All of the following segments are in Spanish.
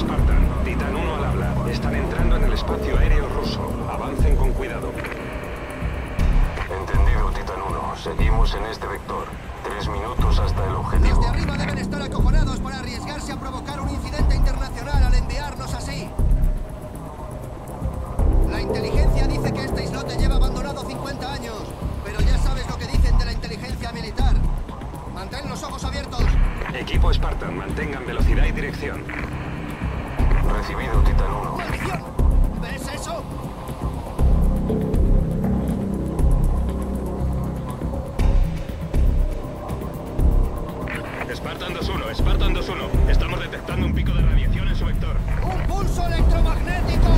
Spartan. Titan 1 al habla. Están entrando en el espacio aéreo ruso. Avancen con cuidado. Entendido, Titan 1. Seguimos en este vector. Tres minutos hasta el Los objetivo. de arriba deben estar acojonados por arriesgarse a provocar un incidente internacional al enviarnos así. La inteligencia dice que este islote lleva abandonado 50 años, pero ya sabes lo que dicen de la inteligencia militar. Mantén los ojos abiertos. Equipo Spartan, mantengan velocidad y dirección. Recibido, Titan 1. ¡Maldición! ¿Ves eso? Spartan 2-1, Spartan 2-1. Estamos detectando un pico de radiación en su vector. ¡Un pulso electromagnético!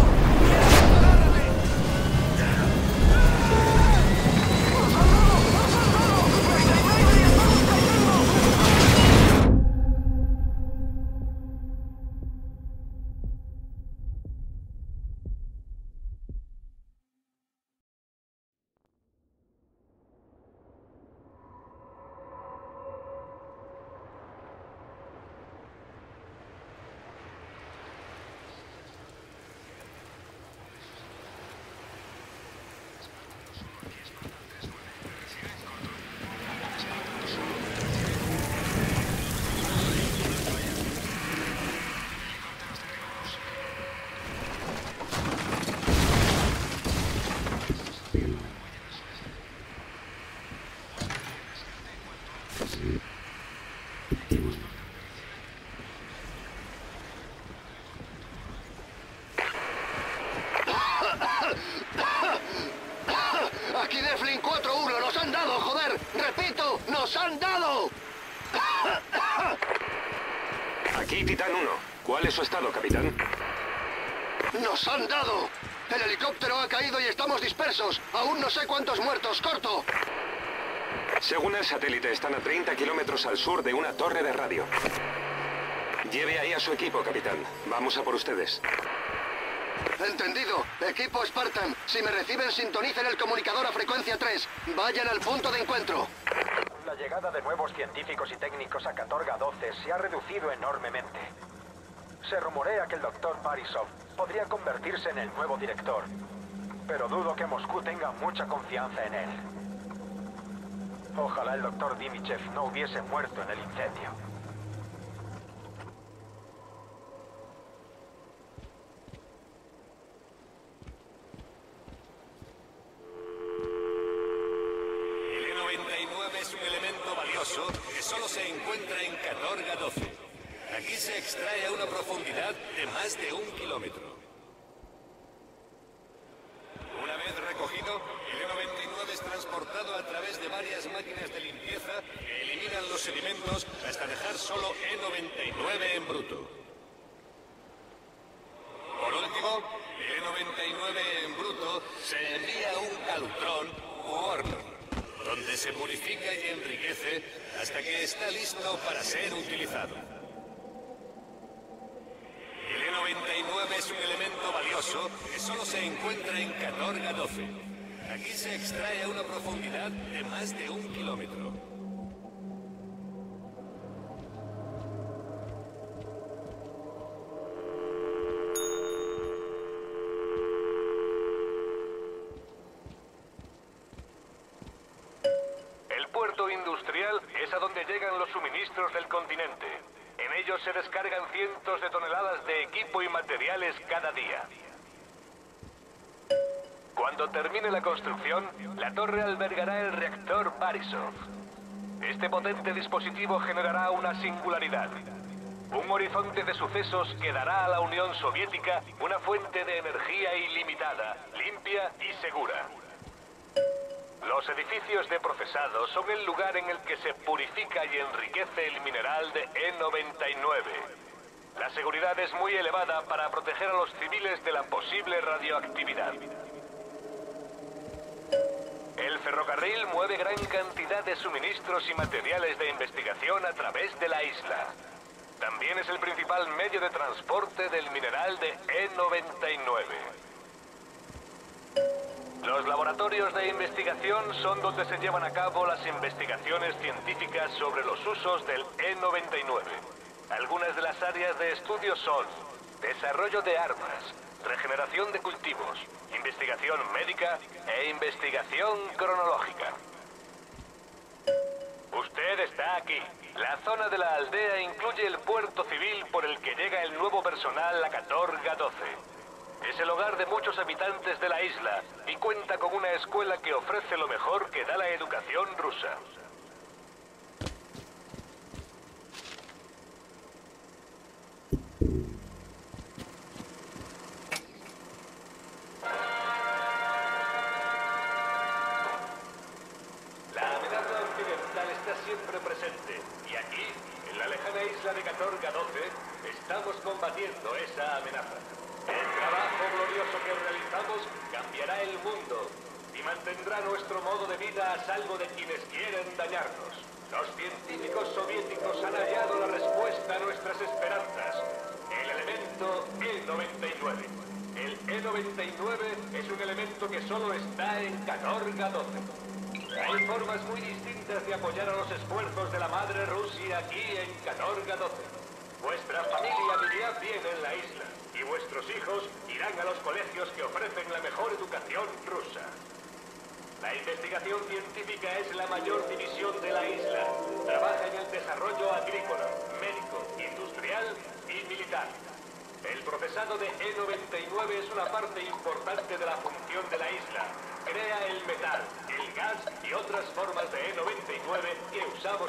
Nos han dado. Aquí Titan 1. ¿Cuál es su estado, capitán? Nos han dado. El helicóptero ha caído y estamos dispersos. Aún no sé cuántos muertos. Corto. Según el satélite, están a 30 kilómetros al sur de una torre de radio. Lleve ahí a su equipo, capitán. Vamos a por ustedes. Entendido. Equipo Spartan, si me reciben, sintonicen el comunicador a frecuencia 3. Vayan al punto de encuentro. La llegada de nuevos científicos y técnicos a Catorga 12 se ha reducido enormemente. Se rumorea que el doctor Barisov podría convertirse en el nuevo director, pero dudo que Moscú tenga mucha confianza en él. Ojalá el doctor Dimichev no hubiese muerto en el incendio. El E99 es un elemento valioso que solo se encuentra en Catorga 12. Aquí se extrae a una profundidad de más de un kilómetro. Una vez recogido, el E99 es transportado a través de varias máquinas de limpieza que eliminan los sedimentos hasta dejar solo E99 en bruto. Por último, el E99 en bruto se envía a un calutrón u horno, donde se purifica y enriquece hasta que está listo para ser utilizado. El E99 es un elemento valioso que solo se encuentra en Catorga 12. Aquí se extrae a una profundidad de más de un kilómetro. El puerto industrial es a donde llegan los suministros del continente. En ellos se descargan cientos de toneladas de equipo y materiales cada día. Cuando termine la construcción, la torre albergará el reactor Barisov. Este potente dispositivo generará una singularidad. Un horizonte de sucesos que dará a la Unión Soviética una fuente de energía ilimitada, limpia y segura. Los edificios de procesado son el lugar en el que se purifica y enriquece el mineral de E99. La seguridad es muy elevada para proteger a los civiles de la posible radioactividad. El ferrocarril mueve gran cantidad de suministros y materiales de investigación a través de la isla. También es el principal medio de transporte del mineral de E99. Los laboratorios de investigación son donde se llevan a cabo las investigaciones científicas sobre los usos del E99. Algunas de las áreas de estudio son desarrollo de armas, regeneración de cultivos, investigación médica e investigación cronológica. Usted está aquí. La zona de la aldea incluye el puerto civil por el que llega el nuevo personal a Catorga 12. Es el hogar de muchos habitantes de la isla y cuenta con una escuela que ofrece lo mejor que da la educación rusa.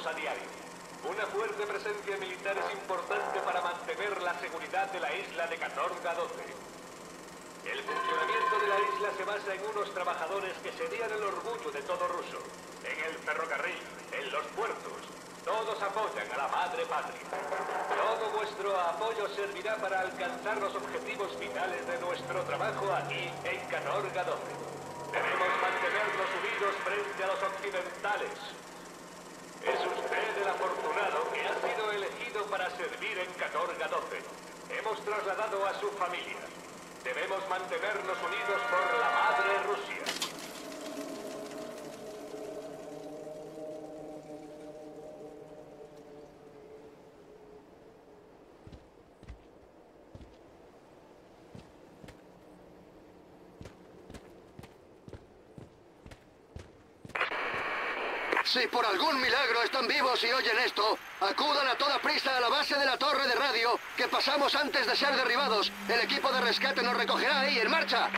A diario. Una fuerte presencia militar es importante para mantener la seguridad de la isla de Catorga 12. El funcionamiento de la isla se basa en unos trabajadores que serían el orgullo de todo ruso. En el ferrocarril, en los puertos. Todos apoyan a la madre patria. Todo vuestro apoyo servirá para alcanzar los objetivos finales de nuestro trabajo aquí en Canorga 12. Debemos mantenernos unidos frente a los occidentales. Es usted el afortunado que ha sido elegido para servir en Catorga 12. Hemos trasladado a su familia. Debemos por la madre Rusia. Si por algún milagro están vivos y oyen esto, acudan a toda prisa a la base de la torre de radio, que pasamos antes de ser derribados. El equipo de rescate nos recogerá ahí, en marcha.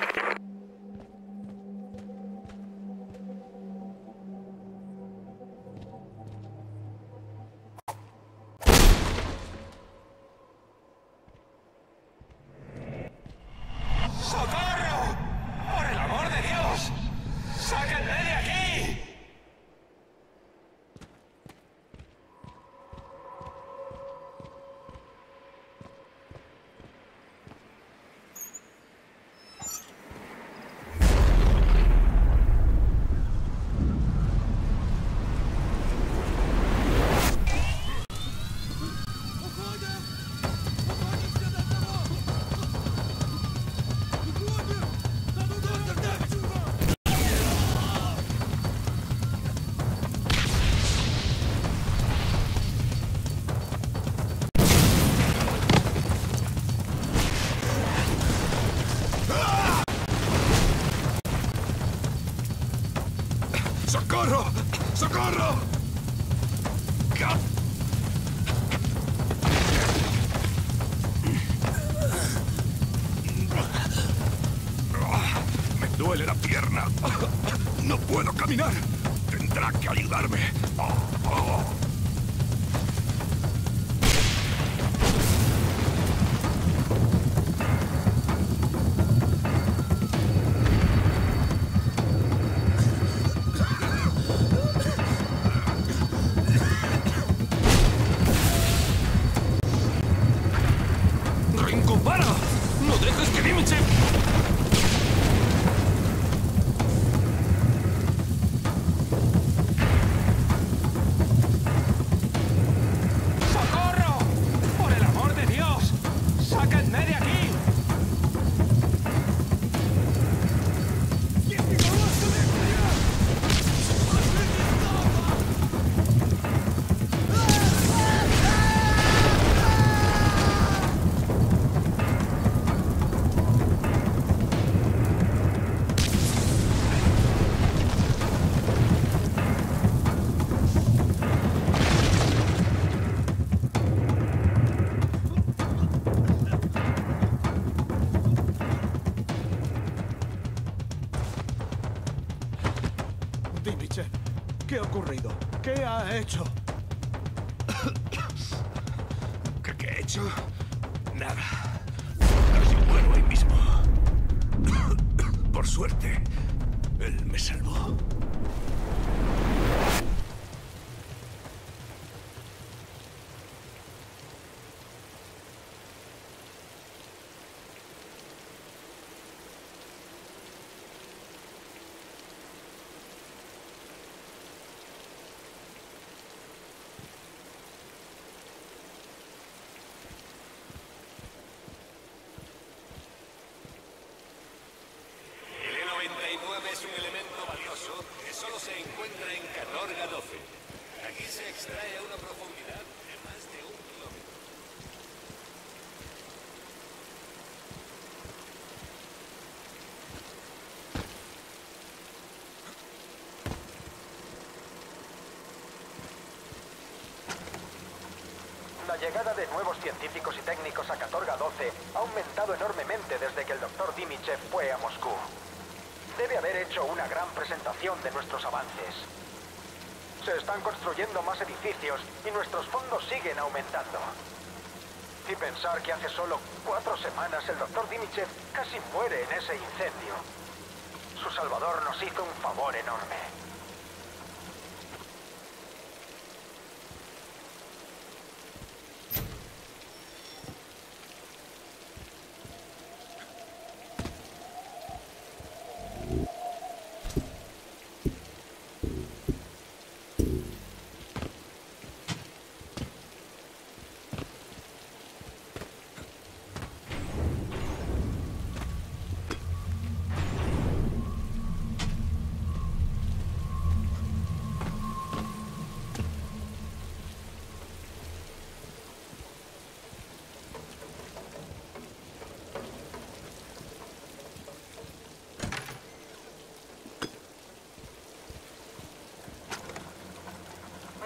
Nada. Casi muero ahí mismo. Por suerte, él me salvó. El E99 es un elemento valioso que solo se encuentra en Catorga 12. Aquí se extrae a una profundidad de más de un kilómetro. La llegada de nuevos científicos y técnicos a Catorga 12 ha aumentado enormemente desde que el doctor Dimichev fue a Moscú. Debe haber hecho una gran presentación de nuestros avances. Se están construyendo más edificios y nuestros fondos siguen aumentando. Y pensar que hace solo cuatro semanas el doctor Dimichev casi muere en ese incendio. Su salvador nos hizo un favor enorme.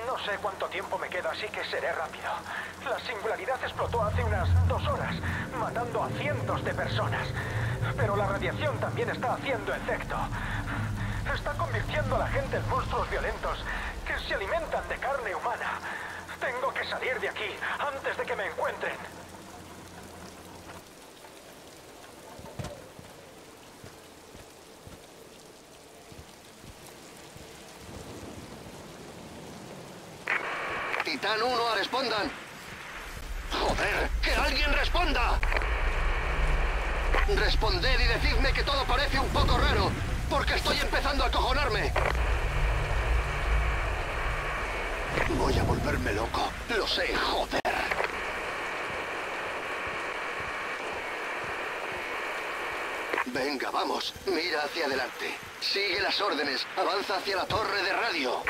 No sé cuánto tiempo me queda, así que seré rápido. La singularidad explotó hace unas dos horas, matando a cientos de personas. Pero la radiación también está haciendo efecto. Está convirtiendo a la gente en monstruos violentos que se alimentan de carne humana. Tengo que salir de aquí antes de que me encuentren. Titán 1, respondan. Joder, que alguien responda. Responded y decidme que todo parece un poco raro, porque estoy empezando a acojonarme. Voy a volverme loco. Lo sé, joder. Venga, vamos. Mira hacia adelante. Sigue las órdenes. Avanza hacia la torre de radio.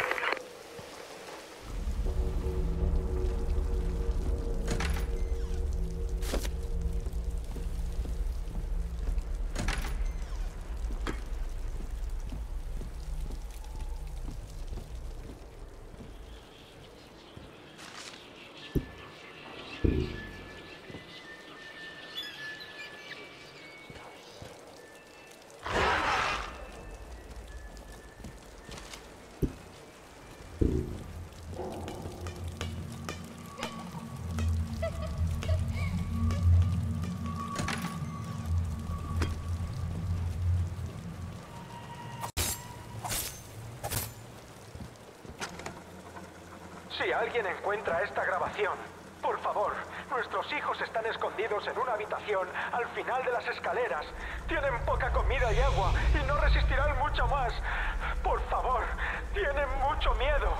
Si alguien encuentra esta grabación, por favor, nuestros hijos están escondidos en una habitación al final de las escaleras. Tienen poca comida y agua y no resistirán mucho más. Por favor, tienen mucho miedo.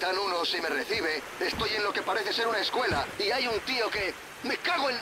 Capitán 1 si me recibe, estoy en lo que parece ser una escuela y hay un tío que... ¡Me cago en...!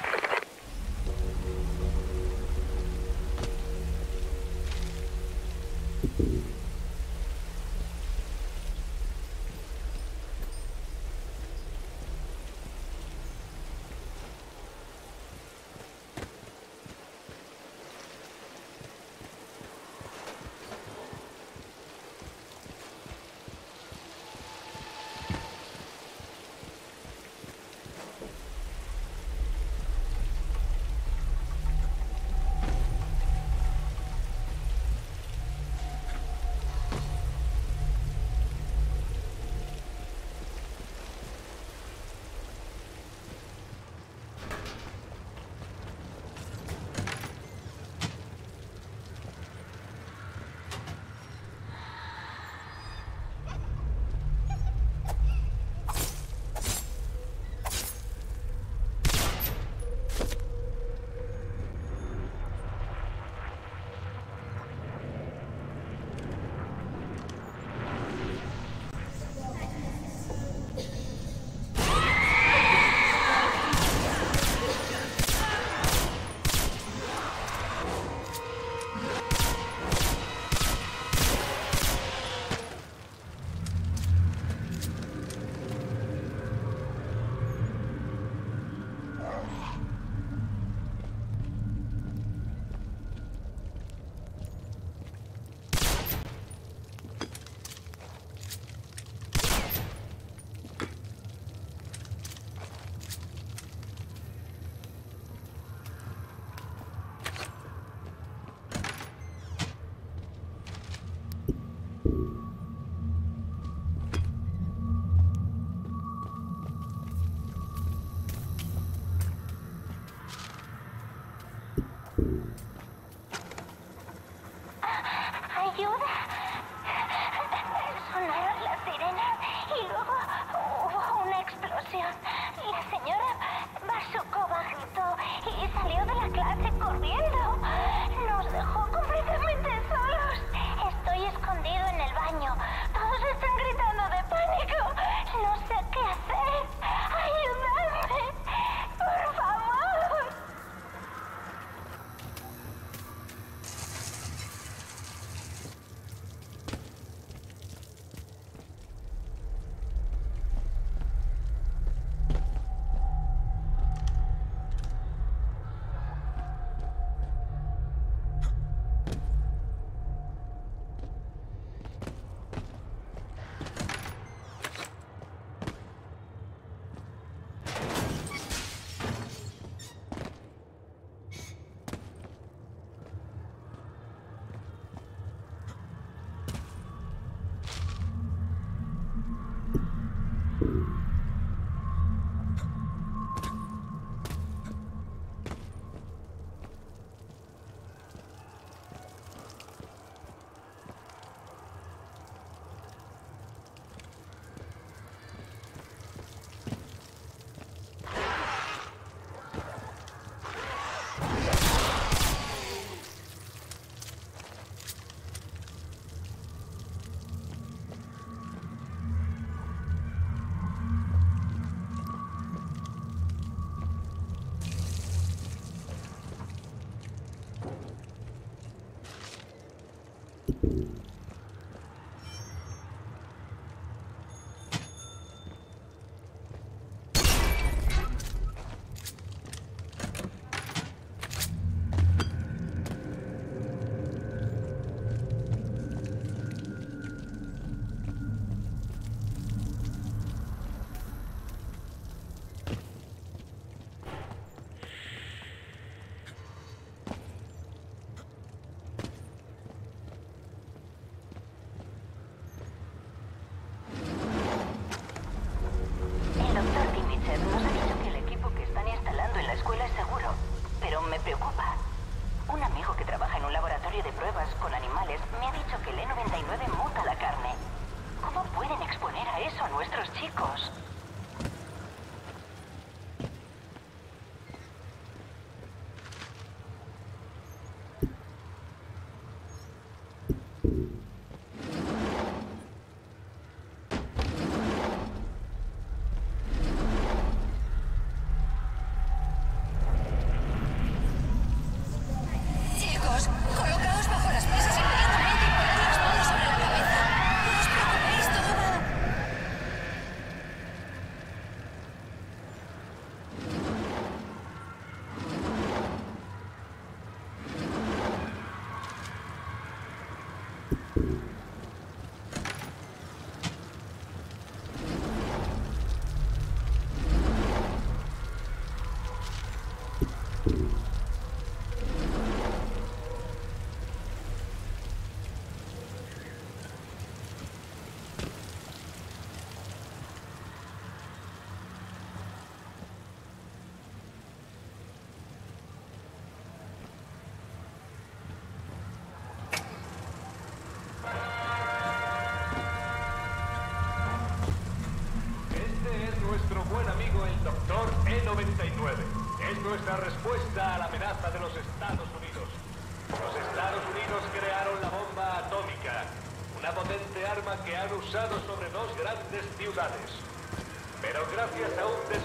Mm-hmm.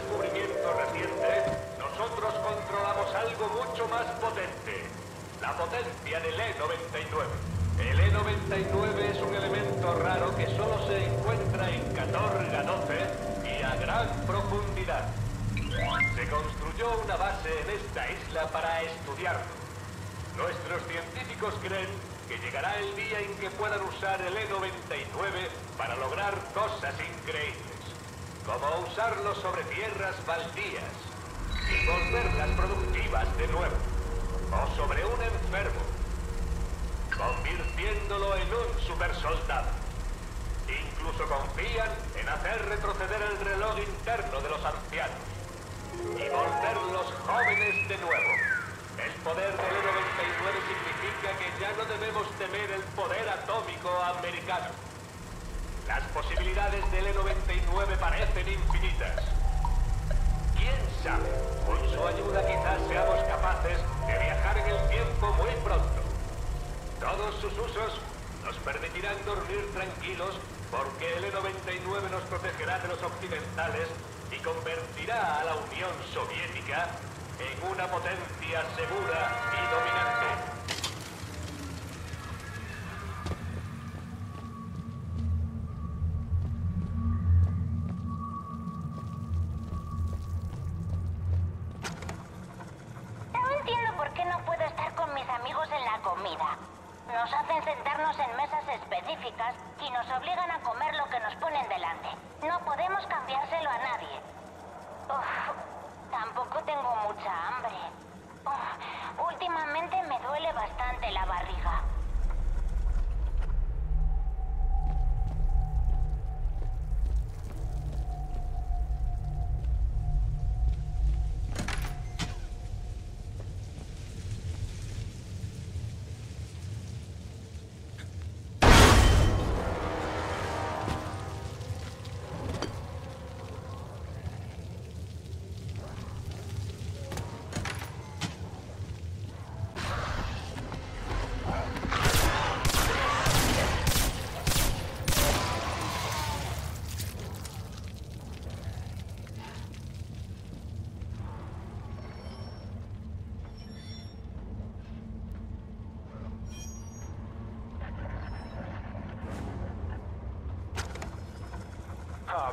A un descubrimiento reciente, nosotros controlamos algo mucho más potente. La potencia del E-99. El E-99 es un elemento raro que solo se encuentra en Catorga 12 y a gran profundidad. Se construyó una base en esta isla para estudiarlo. Nuestros científicos creen que llegará el día en que puedan usar el E-99 para lograr cosas increíbles, como usarlo sobre tierras baldías y volverlas productivas de nuevo, o sobre un enfermo, convirtiéndolo en un supersoldado. Incluso confían en hacer retroceder el reloj interno de los ancianos y volverlos jóvenes de nuevo. El poder del E-99 significa que ya no debemos temer el poder atómico americano. Las posibilidades del E-99 parecen infinitas. ¿Quién sabe? Con su ayuda quizás seamos capaces de viajar en el tiempo muy pronto. Todos sus usos nos permitirán dormir tranquilos porque el E-99 nos protegerá de los occidentales y convertirá a la Unión Soviética en una potencia segura y dominante.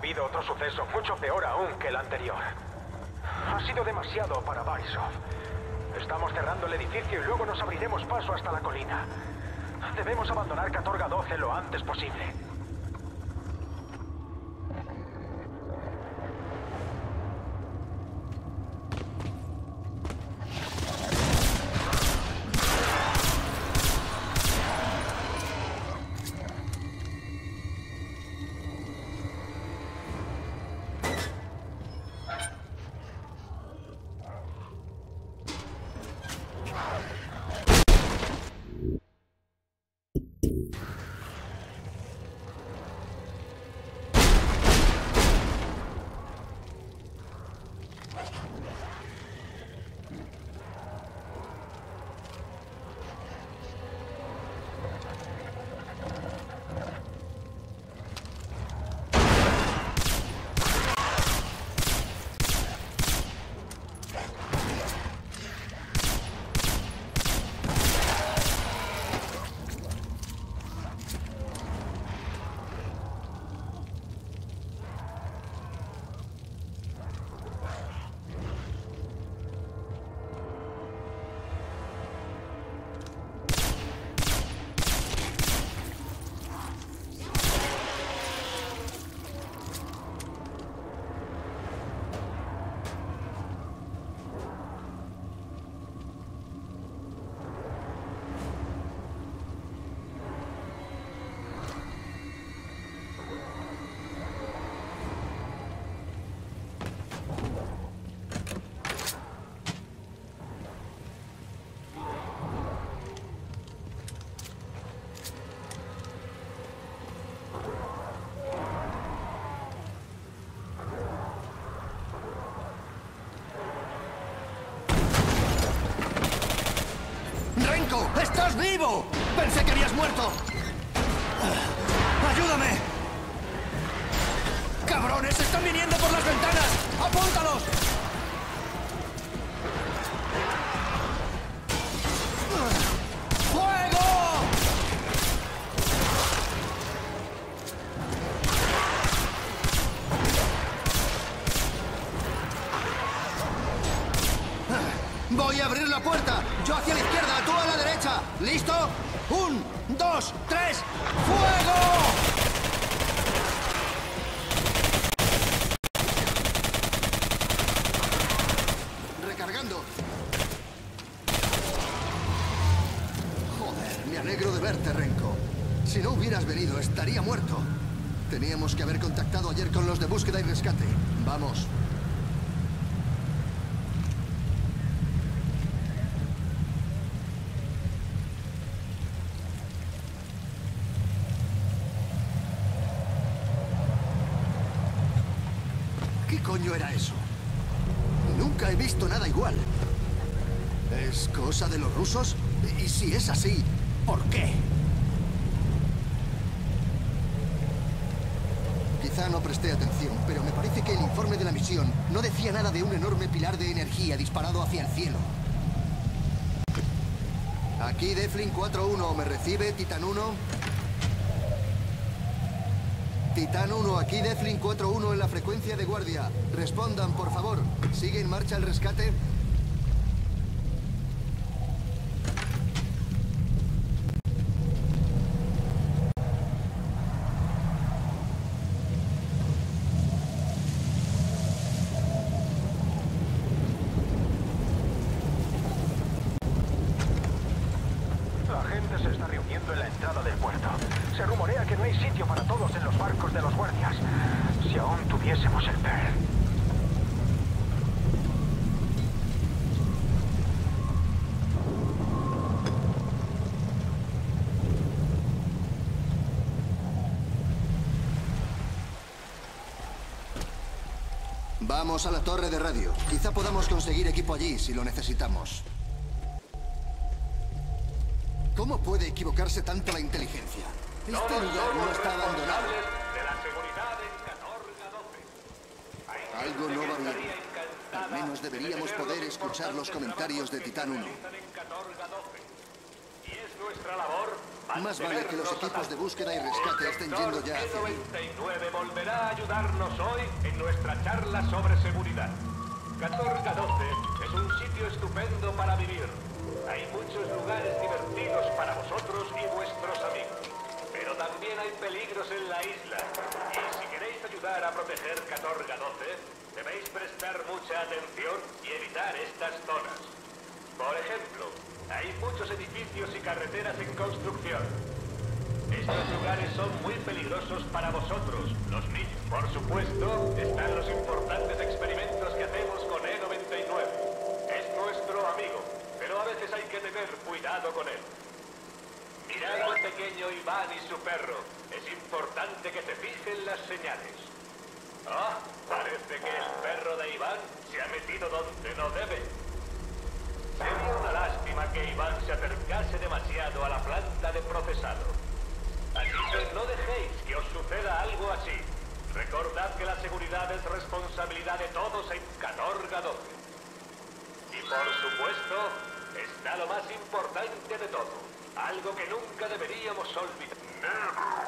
Habido otro suceso mucho peor aún que el anterior. Ha sido demasiado para Barisov. Estamos cerrando el edificio y luego nos abriremos paso hasta la colina. Debemos abandonar Catorga 12 lo antes posible. ¡Ayúdame! ¡Cabrones! ¡Están viniendo por las ventanas! ¡Apúntalos! ¡Fuego! Voy a abrir la puerta. Yo hacia la izquierda, tú a la derecha. ¿Listo? Un, dos, tres. ¡Fuego! Recargando. Joder, me alegro de verte, Renko. Si no hubieras venido, estaría muerto. Teníamos que haber contactado ayer con los de búsqueda y rescate. Vamos. Y si es así, ¿por qué? Quizá no presté atención, pero me parece que el informe de la misión no decía nada de un enorme pilar de energía disparado hacia el cielo. Aquí Deflin 4-1, ¿me recibe Titan 1? Titán 1, aquí Deflin 4-1 en la frecuencia de guardia. Respondan, por favor. ¿Sigue en marcha el rescate? La gente se está reuniendo en la entrada del puerto. Se rumorea que no hay sitio para todos en los barcos de los guardias. Si aún tuviésemos el Pearl. Vamos a la torre de radio. Quizá podamos conseguir equipo allí si lo necesitamos. ¿Cómo puede equivocarse tanto la inteligencia? Este lugar no está abandonado. de la seguridad en Catorga 12. Hay Algo no va bien. Al menos deberíamos poder escuchar los comentarios de Titán que 1. se realizan en Catorga 12. Y es nuestra labor Más vale que los equipos de búsqueda y rescate estén yendo ya hacia allí. E99 volverá a ayudarnos hoy en nuestra charla sobre seguridad. Catorga 12 es un sitio estupendo para vivir. Hay muchos lugares divertidos para vosotros y vuestros amigos. Pero también hay peligros en la isla. Y si queréis ayudar a proteger Catorga 12, debéis prestar mucha atención y evitar estas zonas. Por ejemplo, hay muchos edificios y carreteras en construcción. Estos lugares son muy peligrosos para vosotros, los niños. Por supuesto, están los importantes experimentos que hacemos con E99. Es nuestro amigo, pero a veces hay que tener cuidado con él. Mirad al pequeño Iván y su perro. Es importante que se fijen las señales. Ah, parece que el perro de Iván se ha metido donde no debe. Que Iván se acercase demasiado a la planta de procesado. Así que no dejéis que os suceda algo así. Recordad que la seguridad es responsabilidad de todos en Catorga 12. Y por supuesto, está lo más importante de todo. Algo que nunca deberíamos olvidar.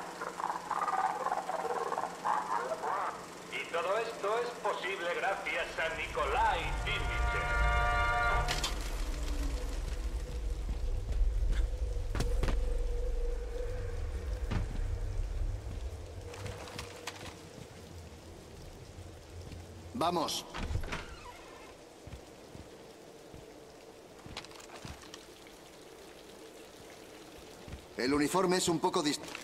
Y todo esto es posible gracias a Nikolai Vamos. El uniforme es un poco distinto.